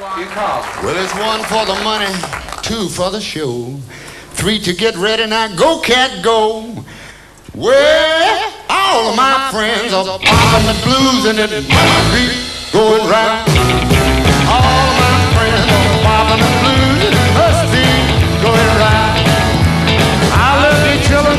You call. Well, it's one for the money, two for the show, three to get ready. Now go, cat, go. Well, all of my friends are bopping the blues and it must be going round. All of my friends are bopping the blues and it must be going round. I love you, children,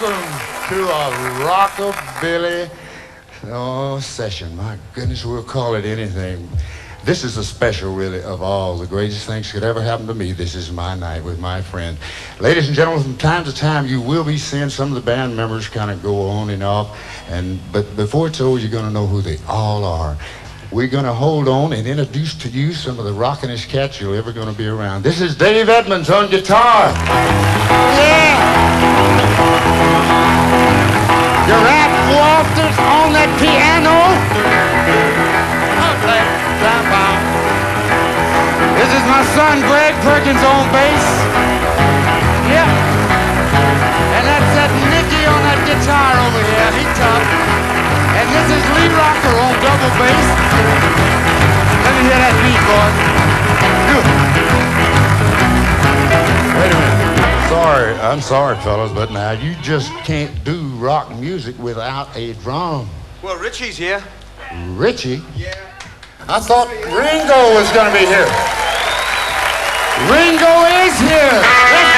welcome to a rockabilly oh, session. My goodness, we'll call it anything. This is a special, really, of all. The greatest things could ever happen to me. This is my night with my friend. Ladies and gentlemen, from time to time, you will be seeing some of the band members kind of go on and off. And but before it's over, you're going to know who they all are. We're going to hold on and introduce to you some of the rockinest cats you're ever going to be around. This is Dave Edmunds on guitar. Yeah! Geraint Watkins on that piano. Okay. This is my son Greg Perkins on bass. Yeah. And that's that Nicky on that guitar over here. He tough. And this is Lee Rocker on double bass. Let me hear that beat, boy. Wait a minute. Sorry, I'm sorry, fellas, but now you just can't do rock music without a drum. Well, Richie's here. Richie? Yeah. I thought Ringo was going to be here. Ringo is here.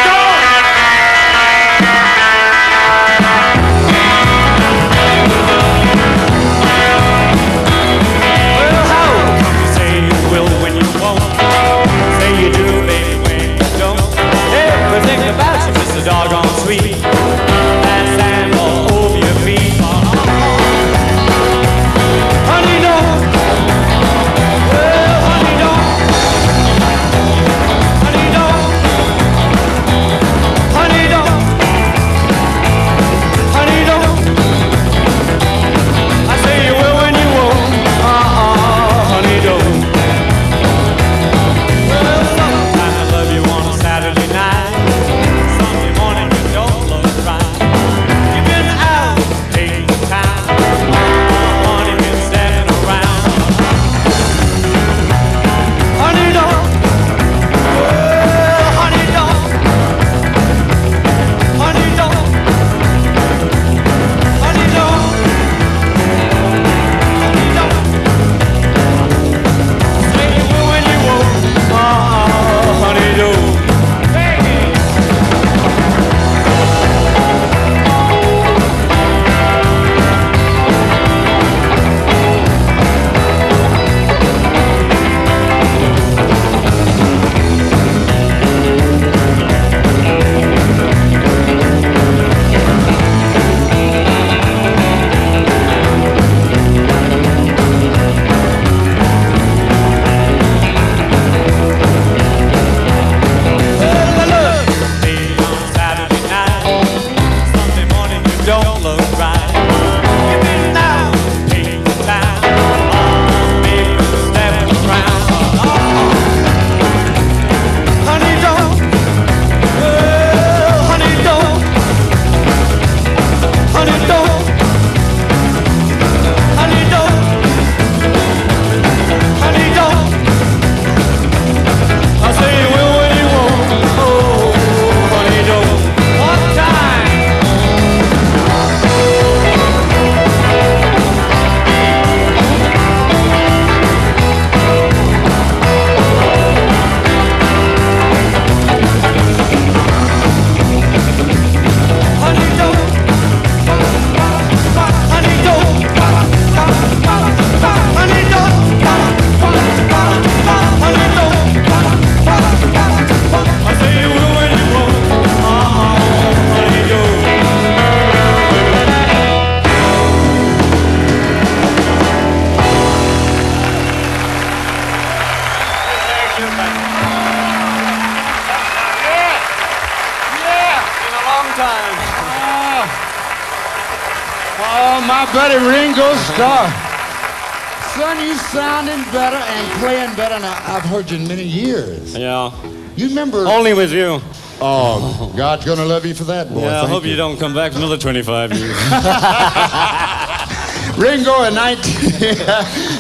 Better and playing better than I've heard you in many years. Yeah. You remember? Only with you. Oh, God's gonna love you for that, boy. Yeah, I Thank hope you don't come back for another 25 years. Ringo in 19,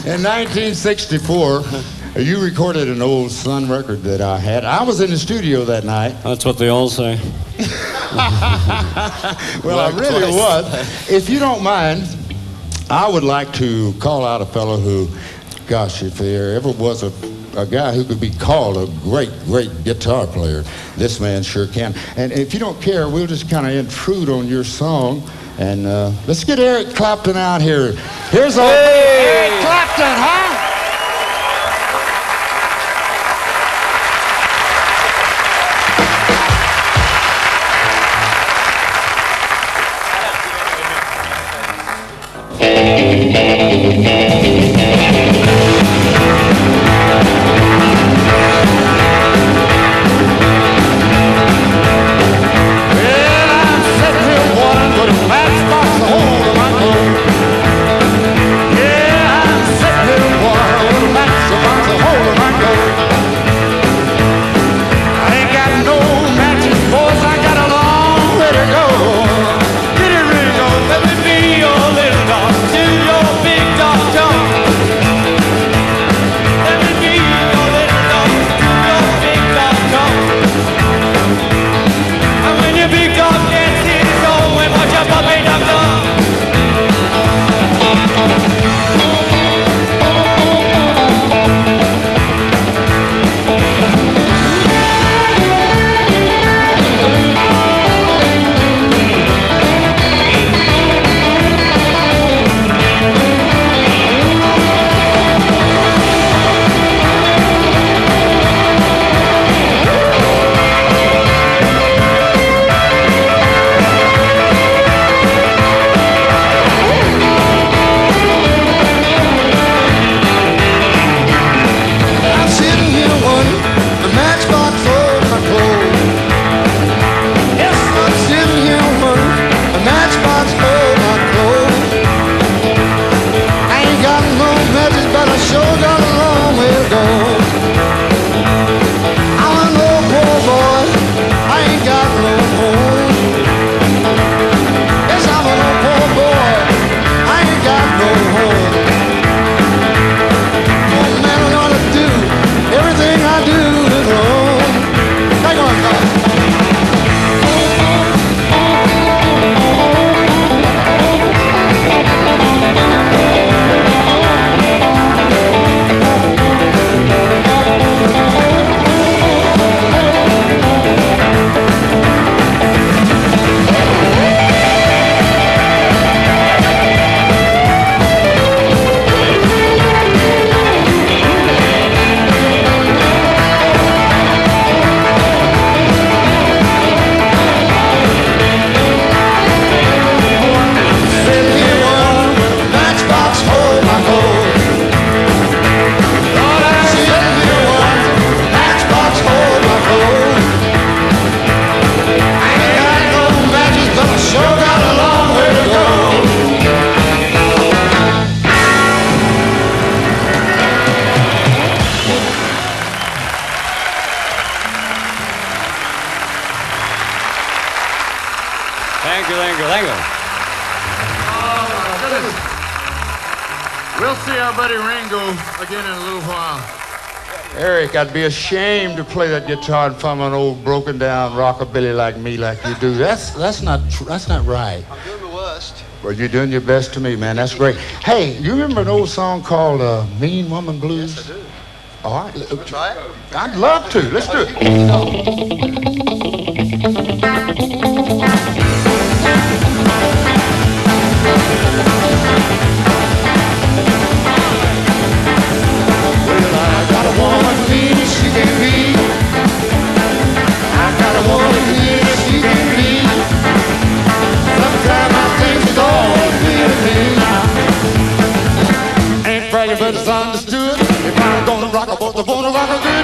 in 1964, you recorded an old Sun record that I had. I was in the studio that night. That's what they all say. Well, I really was. If you don't mind, I would like to call out a fellow who, gosh, if there ever was a a guy who could be called a great, great guitar player. This man sure can. And if you don't care, we'll just kind of intrude on your song. And uh, let's get Eric Clapton out here. Here's a hey. Eric Clapton. Hi. I'd be ashamed to play that guitar in front of an old broken down rockabilly like me, like you do. That's that's not tr- that's not right. I'm doing the worst. Well, you're doing your best to me, man. That's great. Hey, you remember an old song called uh, "Mean Woman Blues"? Yes, I do. All right, try it. I'd love to. Let's do it. Oh, Father,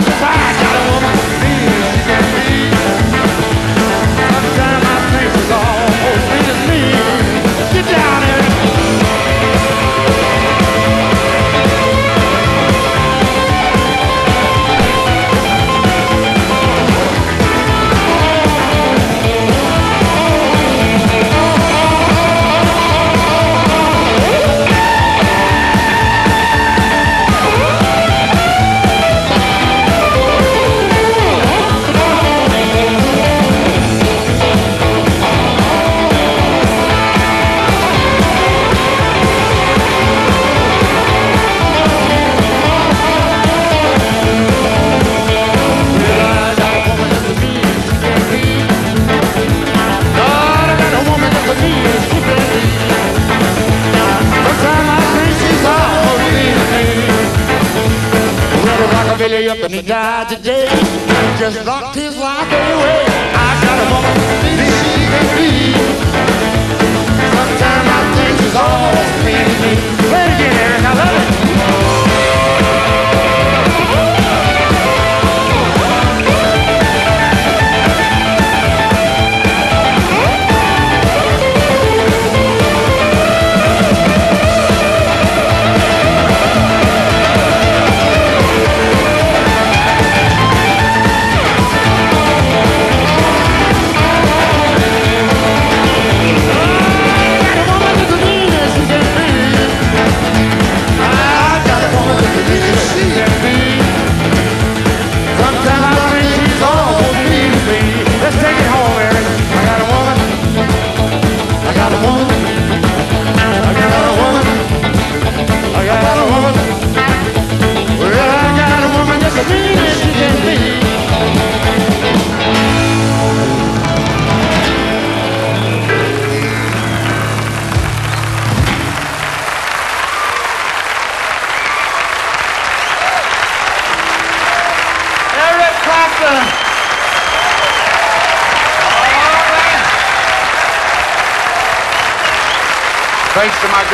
God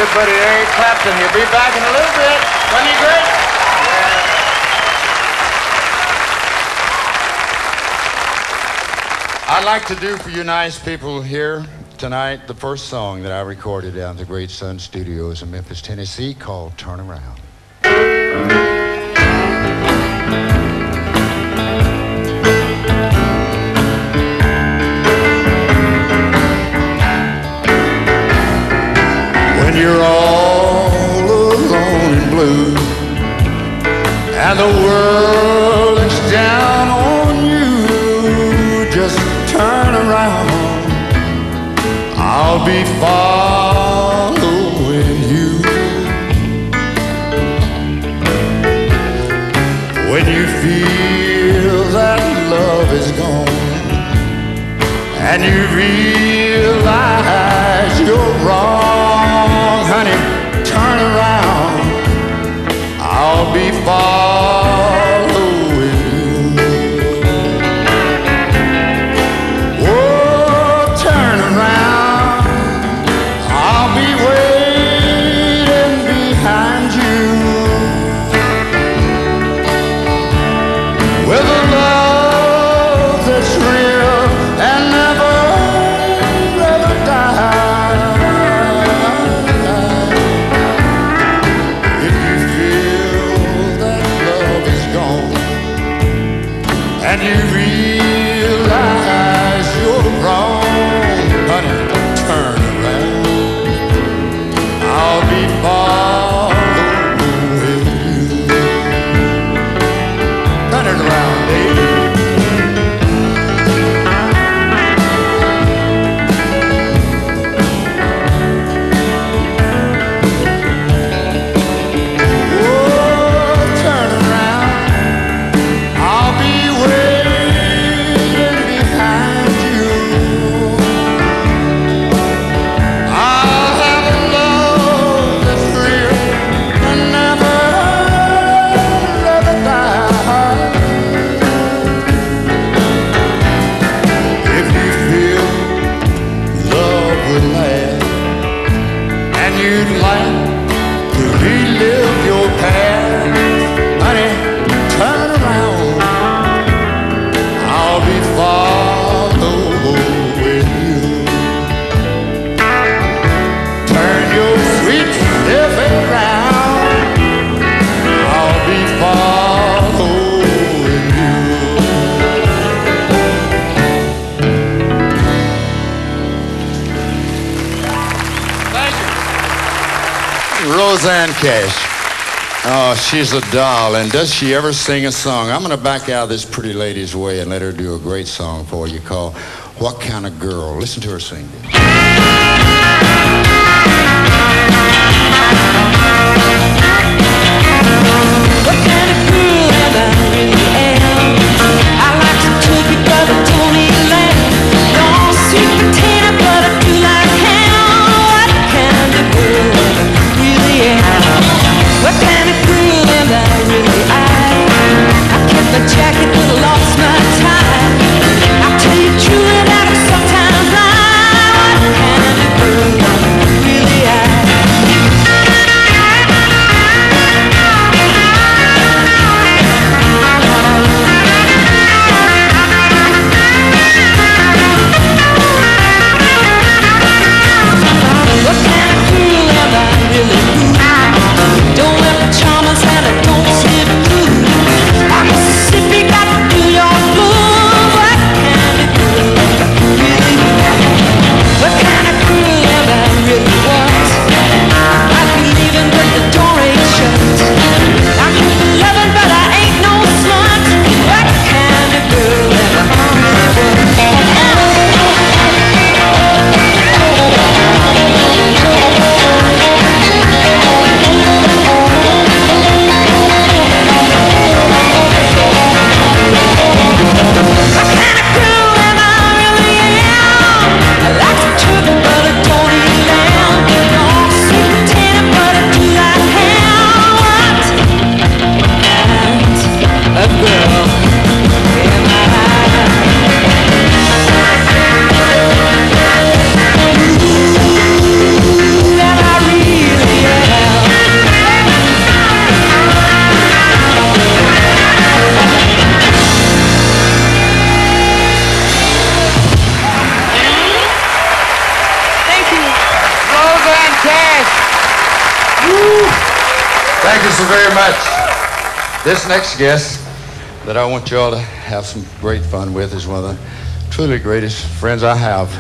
good buddy Eric Clapton. He'll be back in a little bit. Wasn't he great? I'd like to do for you nice people here tonight the first song that I recorded down at the Great Sun Studios in Memphis, Tennessee called Turn Around. You're all alone and blue. And the world looks down on you. Just turn around. I'll be following you. When you feel that love is gone and you realize Rosanne Cash. Oh, she's a doll. And does she ever sing a song? I'm going to back out of this pretty lady's way and let her do a great song for you called What Kind of Girl? Listen to her sing. What that I really I I kept my jacket but I lost my This next guest that I want you all to have some great fun with is one of the truly greatest friends I have.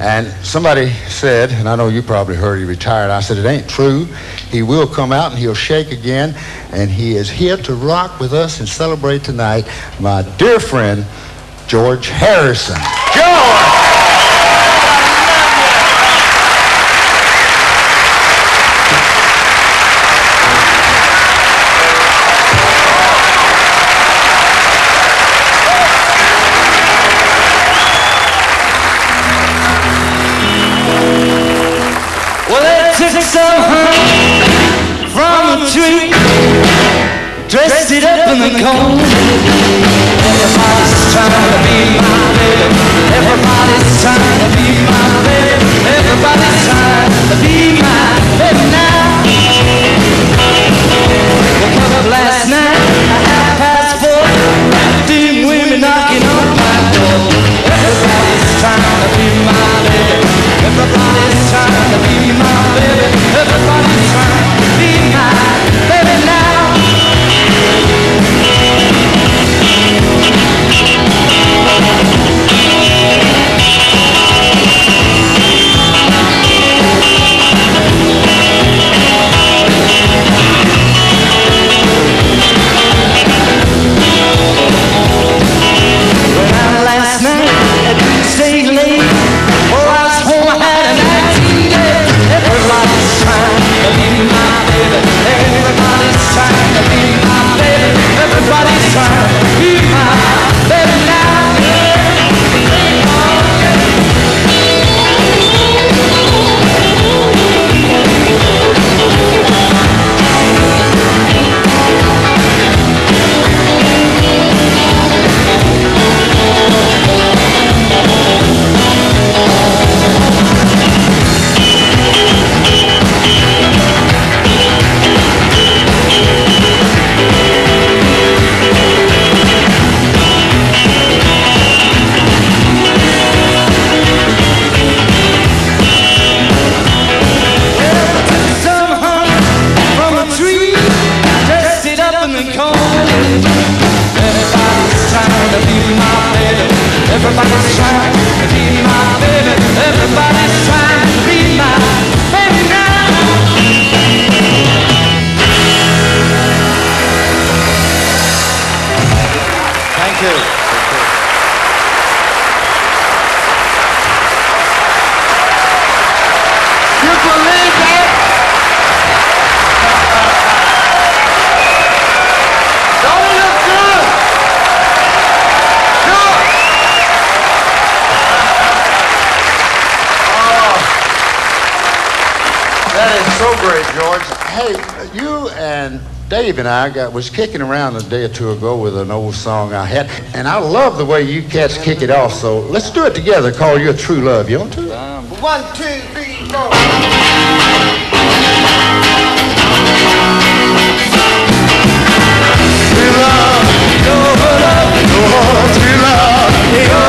And somebody said, and I know you probably heard he retired, I said, it ain't true. He will come out and he'll shake again. And he is here to rock with us and celebrate tonight my dear friend, George Harrison. The cold. Everybody's trying to be my baby. Everybody's trying to be my baby. Everybody's trying to be my baby now. Dave and I got was kicking around a day or two ago with an old song I had, and I love the way you cats kick it off. So let's do it together. Call your true love. You want to? One, two, three, four. Well,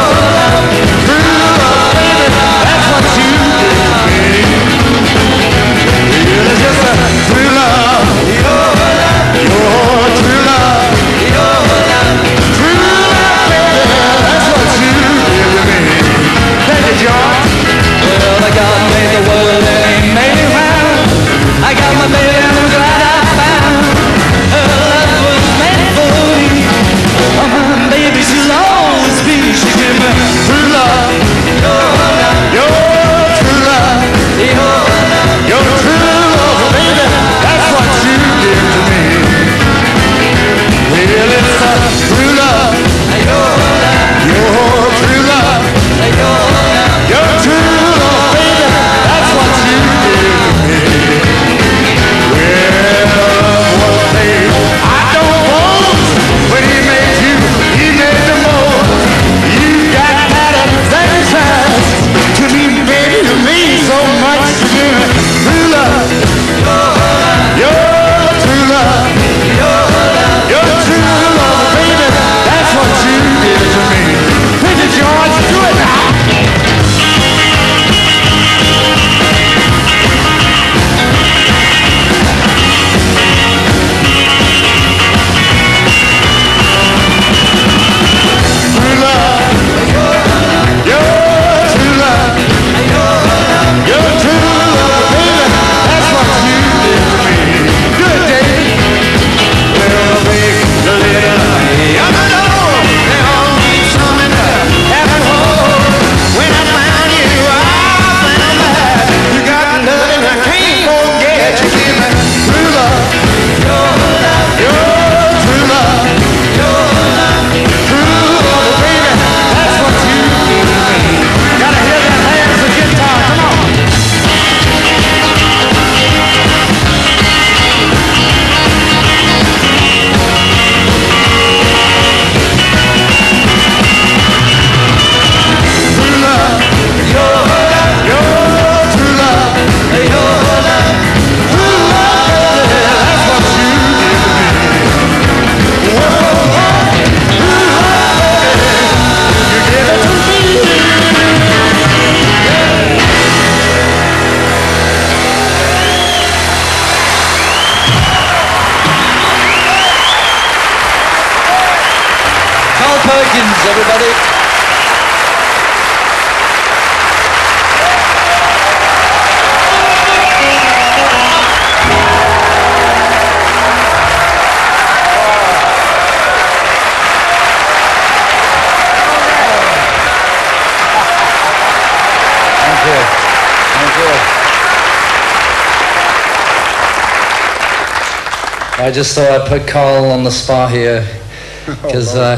I just thought I'd put Carl on the spot here because uh,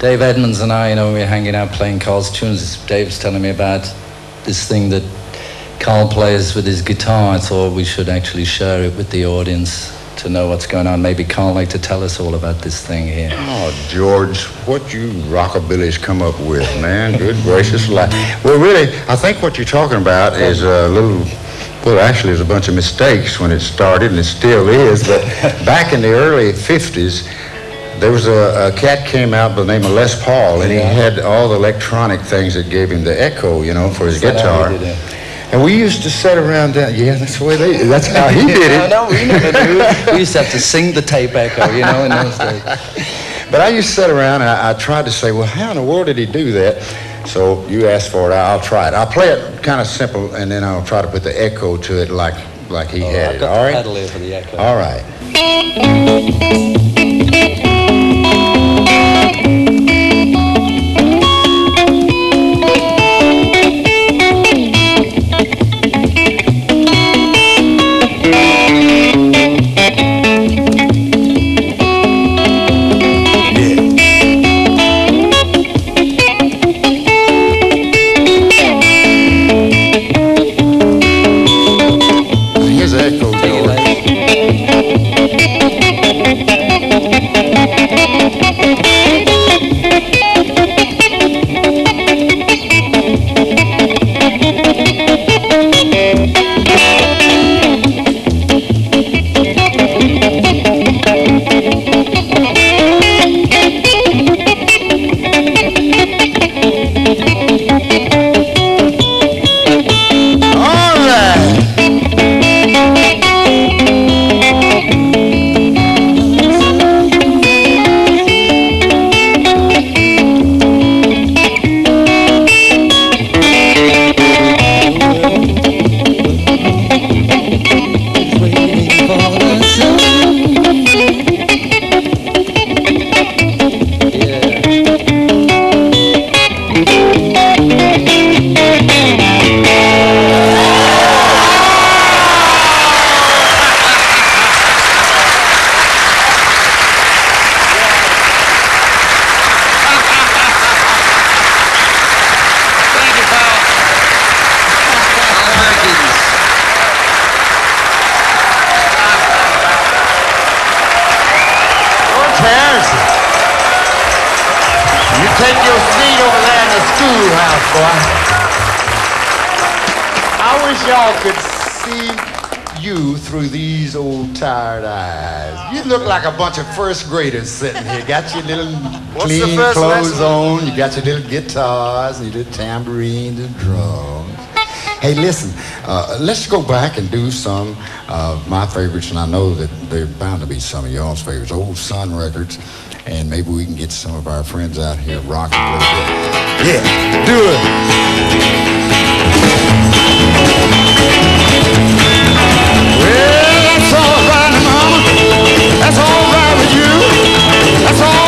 Dave Edmunds and I, you know, we were hanging out playing Carl's tunes. Dave's telling me about this thing that Carl plays with his guitar. I thought we should actually share it with the audience to know what's going on. Maybe Carl like to tell us all about this thing here. Oh, George, what you rockabilly's come up with, man. Good gracious life. Well, really, I think what you're talking about is a little, well, actually, there's a bunch of mistakes when it started, and it still is, but back in the early 50s, there was a, a cat came out by the name of Les Paul, and he had all the electronic things that gave him the echo, you know, for his that how guitar. he did it? And we used to sit around down, yeah, that's the way they, that's how he did it. No, no, we never knew. We used to have to sing the tape echo, you know, in those days. But I used to sit around and I, I tried to say, well, how in the world did he do that? So you asked for it, I'll try it. I'll play it kind of simple and then I'll try to put the echo to it like like he had I've it. All right? pedal here for the echo. All right. Like a bunch of first graders sitting here. Got your little What's clean clothes lesson? on. You got your little guitars and your little tambourines and drums. Hey, listen, uh, let's go back and do some of my favorites, and I know that they're bound to be some of y'all's favorites, old Sun records, and maybe we can get some of our friends out here rocking a little bit. Yeah, do it. Well, that's all. That's all right with you. That's all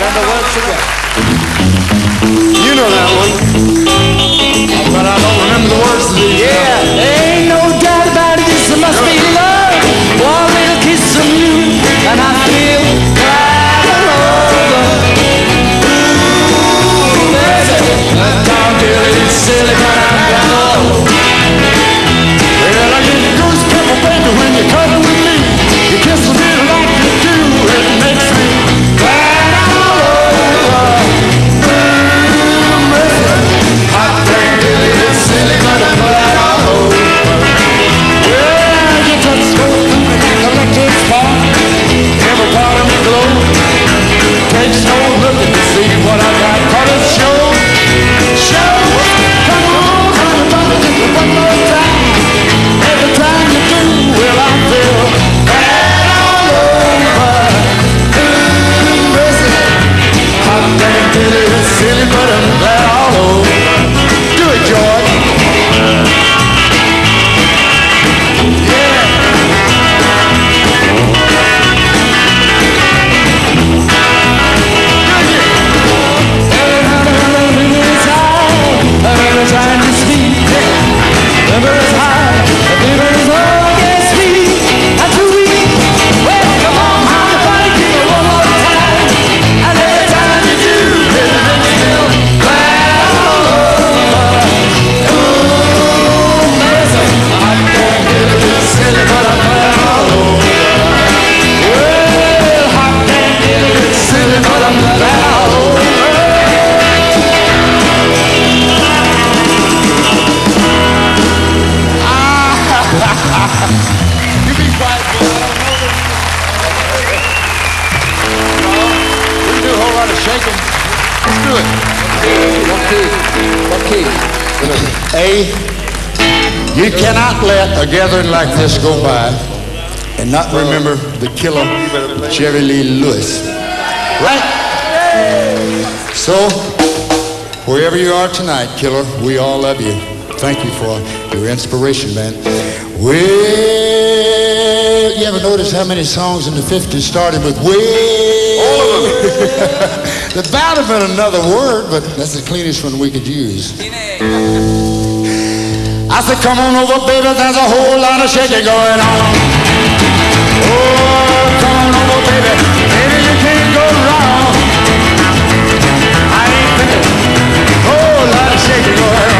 than the words to them. You know that one. But I don't remember the words to these. Yeah, ain't no doubt about it. This must be love. One little kiss from you, and I feel. gathering like this go by and not remember the killer Jerry Lee Lewis. Right? So, wherever you are tonight, killer, we all love you. Thank you for your inspiration, man. Well, you ever notice how many songs in the 50s started with well? All of them. that would have been another word, but that's the cleanest one we could use. I said, come on over, baby, there's a whole lot of shaking going on. Oh, come on over, baby, baby, you can't go wrong. I ain't whole lot of shaking going on.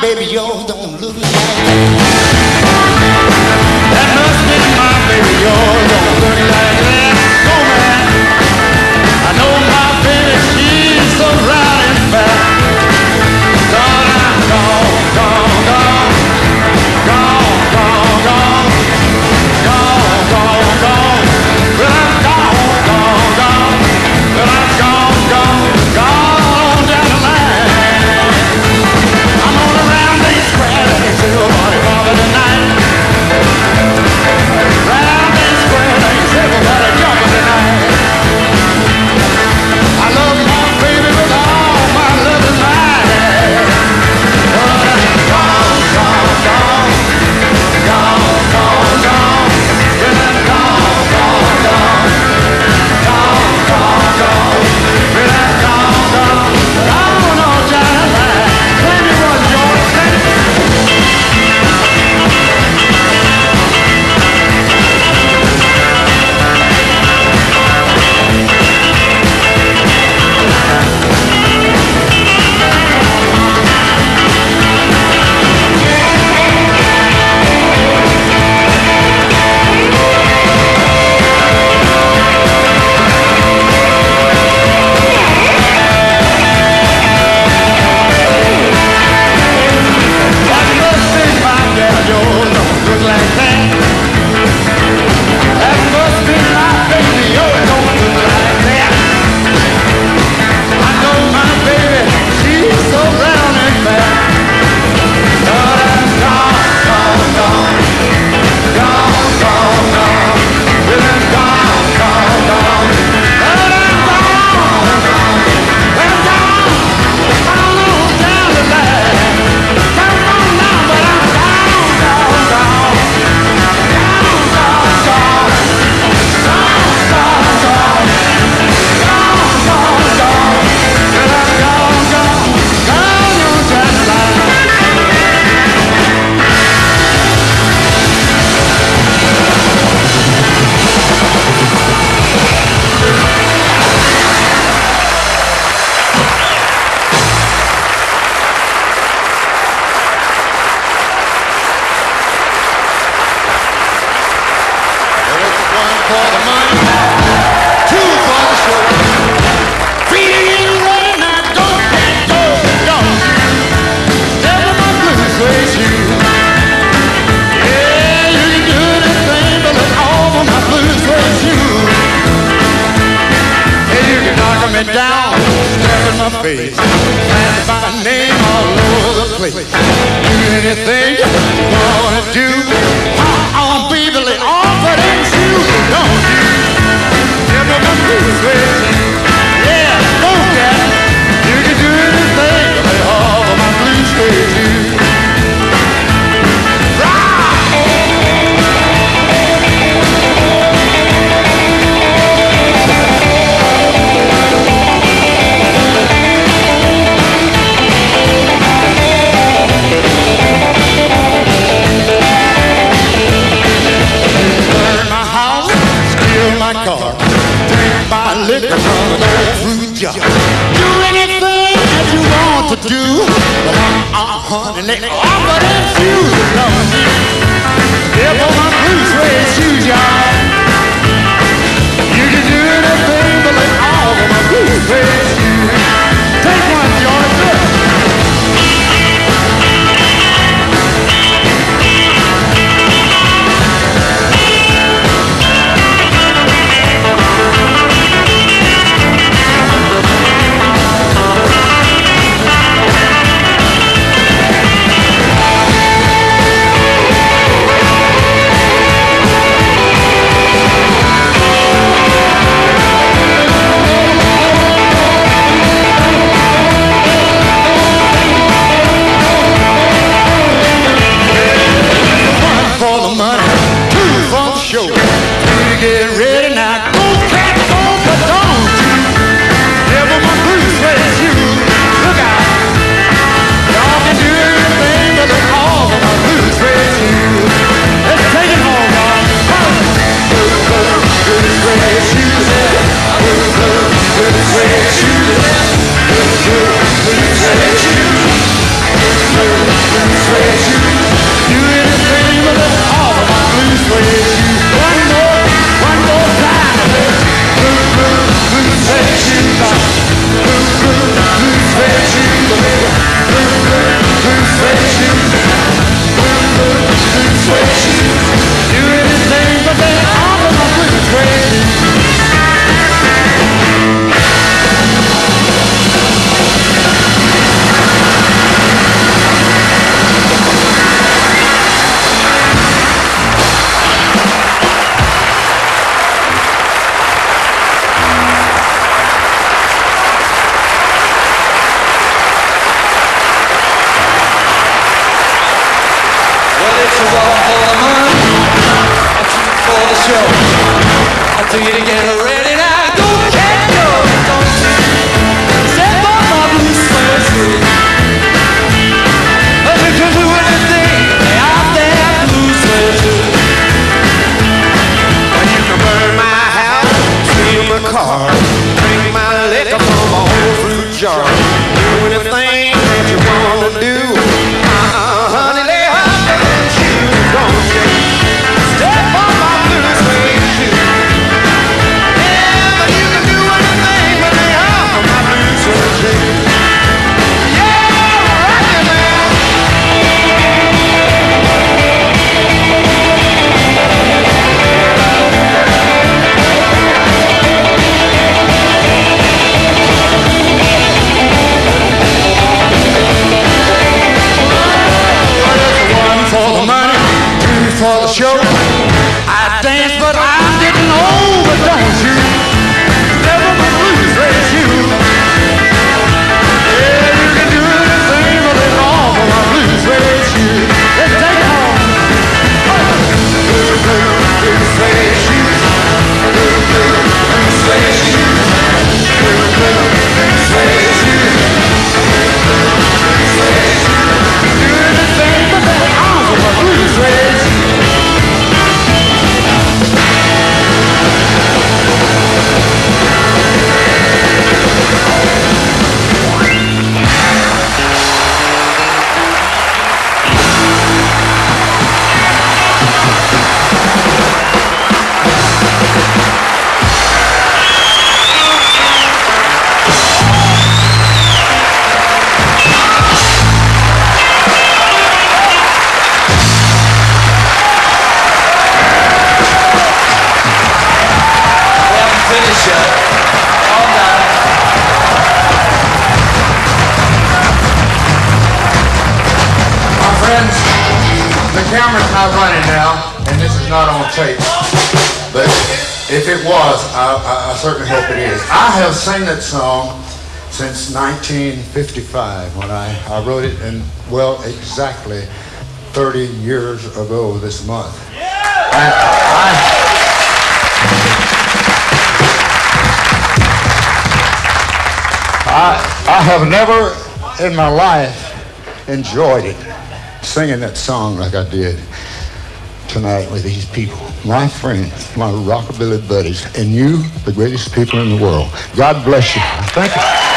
Baby, yours place. Do anything camera's not running now, and this is not on tape. But if it was, I, I, I certainly hope it is. I have sang that song since 1955 when I, I wrote it, and well, exactly 30 years ago this month. And I, I, I have never in my life enjoyed it, singing that song like I did tonight with these people, my friends, my rockabilly buddies, and you, the greatest people in the world. God bless you. Thank you.